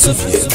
s 己。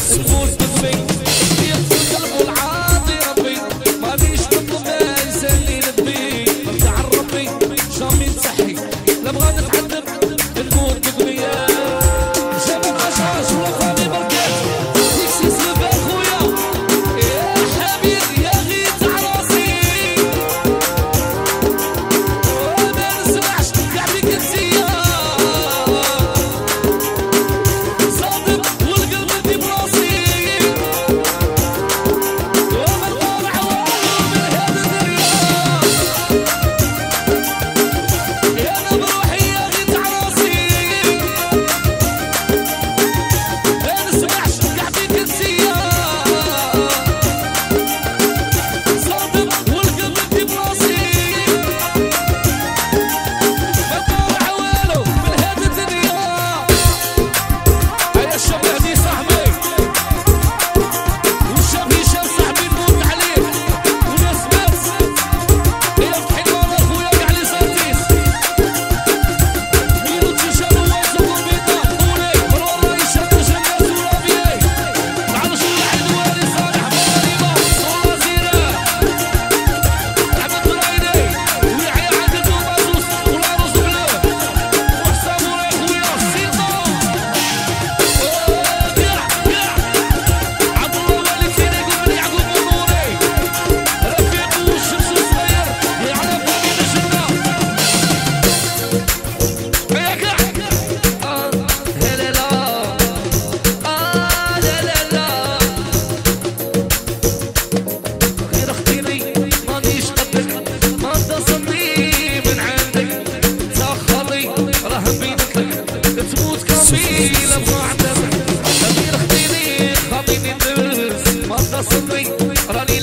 please.